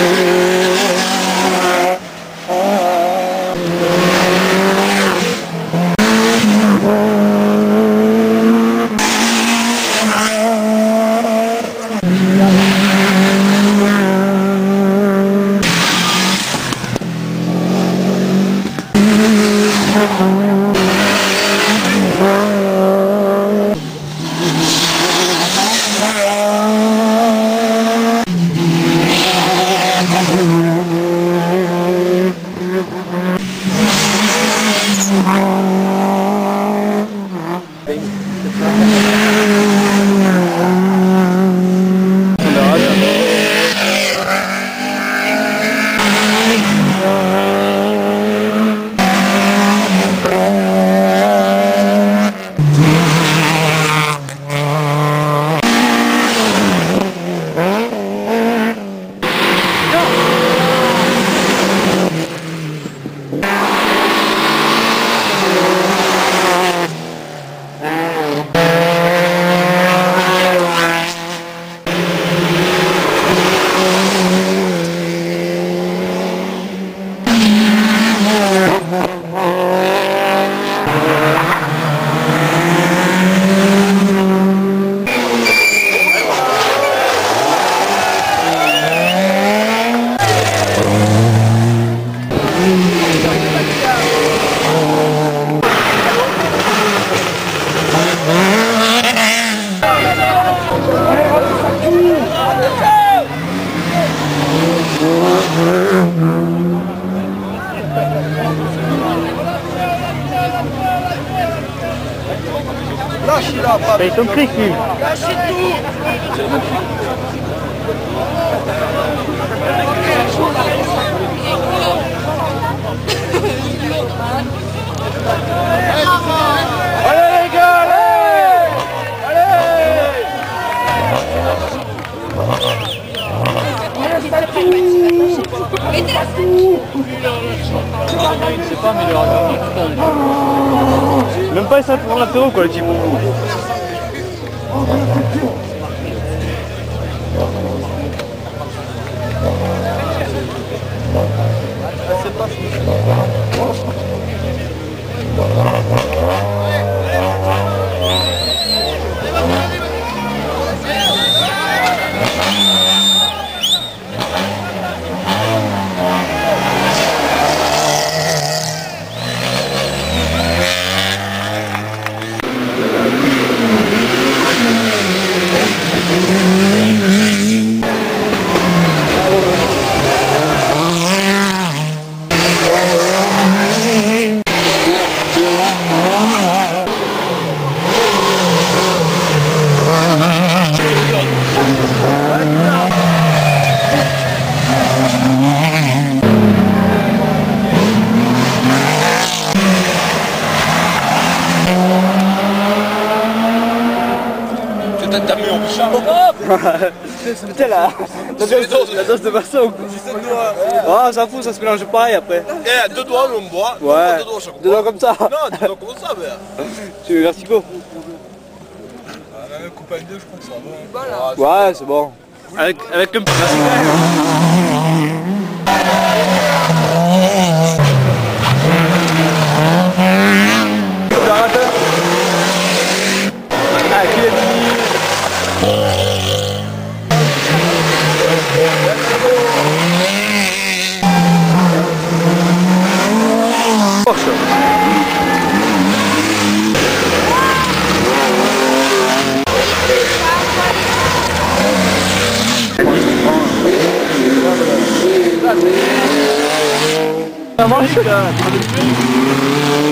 Yeah. Là, pas. Ils sont pris cul. Lâchez tout Même pas ça pour l'apéro quoi, le type. C'était la, la, dose, la dose de basson. Ah, ça fout, ça se mélange pareil après. Eh, deux doigts, on boit. Ouais, Deux doigts, chaque deux doigts comme ça. Non, deux doigts comme ça, mais. Tu veux vertigo? Ah, coupe à deux, je crois que ça va. Ouais, c'est bon. Avec, avec un Tá mal chegando.